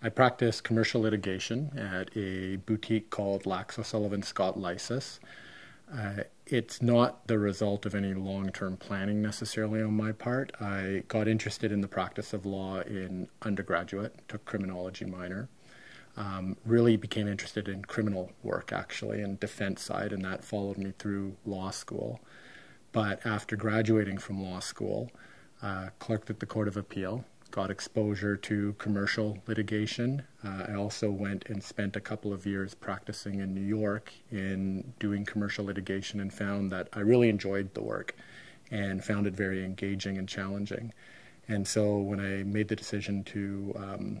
I practice commercial litigation at a boutique called Lax O'Sullivan Scott Lisus. Uh, it's not the result of any long term planning necessarily on my part. I got interested in the practice of law in undergraduate, took criminology minor. Um, really became interested in criminal work actually and defense side, and that followed me through law school. But after graduating from law school, uh, clerked at the Court of Appeal, got exposure to commercial litigation. Uh, I also went and spent a couple of years practicing in New York in doing commercial litigation and found that I really enjoyed the work and found it very engaging and challenging. And so when I made the decision to um,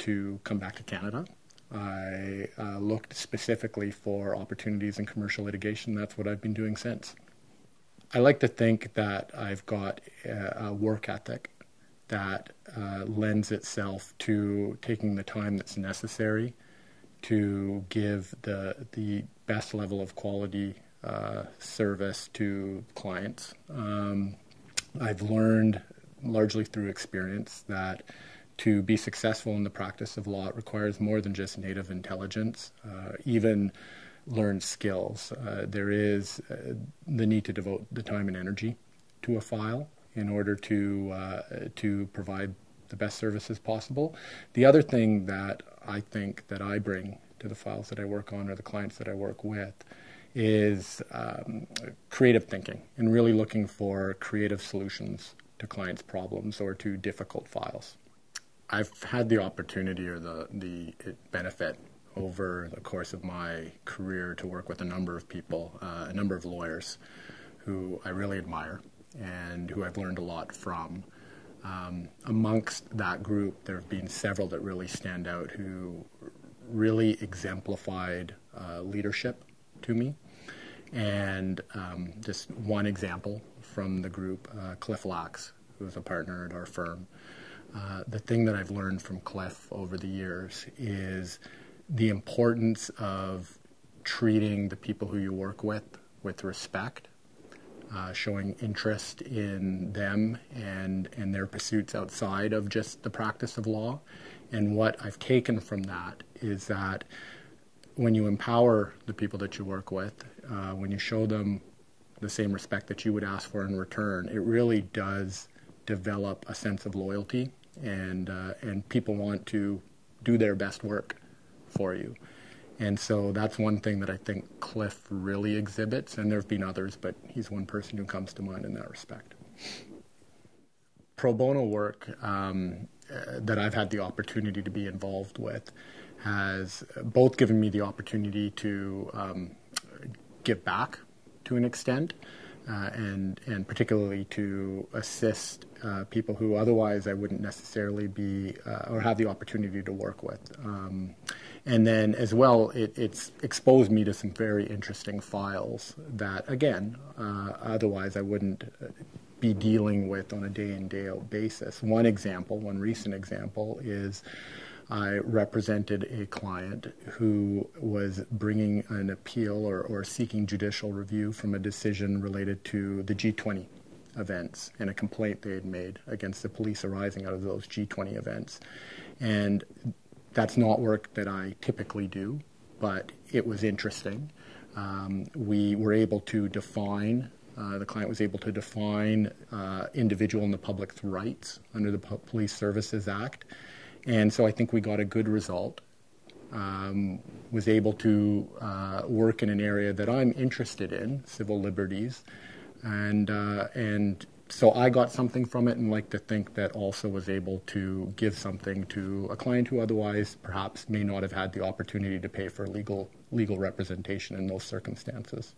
to come back to Canada, I uh, looked specifically for opportunities in commercial litigation. That's what I've been doing since. I like to think that I've got a, a work ethic that uh, lends itself to taking the time that's necessary to give the the best level of quality uh, service to clients. Um, I've learned largely through experience that to be successful in the practice of law it requires more than just native intelligence, uh, even learned skills. Uh, there is uh, the need to devote the time and energy to a file in order to uh, to provide the best services possible. The other thing that I think that I bring to the files that I work on or the clients that I work with is um, creative thinking and really looking for creative solutions to clients' problems or to difficult files. I've had the opportunity or the the benefit over the course of my career to work with a number of people, uh, a number of lawyers who I really admire and who I've learned a lot from. Um, amongst that group, there have been several that really stand out who really exemplified uh, leadership to me. And um, just one example from the group, uh, Cliff Lax, who's a partner at our firm. Uh, the thing that I've learned from Cliff over the years is the importance of treating the people who you work with with respect uh, showing interest in them and, and their pursuits outside of just the practice of law. And what I've taken from that is that when you empower the people that you work with, uh, when you show them the same respect that you would ask for in return, it really does develop a sense of loyalty, and uh, and people want to do their best work for you. And so that's one thing that I think Cliff really exhibits, and there have been others, but he's one person who comes to mind in that respect. Pro bono work um, uh, that I've had the opportunity to be involved with has both given me the opportunity to um, give back to an extent, uh, and and particularly to assist uh, people who otherwise I wouldn't necessarily be uh, or have the opportunity to work with. Um, and then as well, it, it's exposed me to some very interesting files that, again, uh, otherwise I wouldn't uh, be dealing with on a day in, day out basis. One example, one recent example, is I represented a client who was bringing an appeal or, or seeking judicial review from a decision related to the G20 events and a complaint they had made against the police arising out of those G20 events. And that's not work that I typically do, but it was interesting. Um, we were able to define, uh, the client was able to define uh, individual and the public's rights under the Police Services Act. And so I think we got a good result. Um, was able to uh, work in an area that I'm interested in, civil liberties, and uh, and so I got something from it and like to think that also was able to give something to a client who otherwise perhaps may not have had the opportunity to pay for legal legal representation in those circumstances.